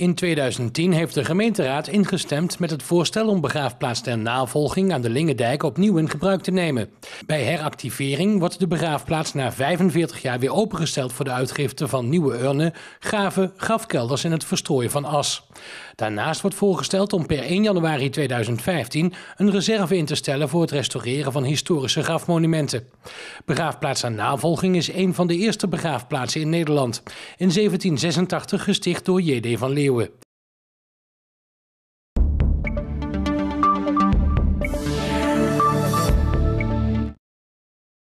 In 2010 heeft de gemeenteraad ingestemd met het voorstel om begraafplaats ter navolging aan de Lingendijk opnieuw in gebruik te nemen. Bij heractivering wordt de begraafplaats na 45 jaar weer opengesteld voor de uitgifte van nieuwe urnen, graven, grafkelders en het verstrooien van as. Daarnaast wordt voorgesteld om per 1 januari 2015 een reserve in te stellen voor het restaureren van historische grafmonumenten. Begraafplaats aan navolging is een van de eerste begraafplaatsen in Nederland. In 1786 gesticht door J.D. van Leeuwen.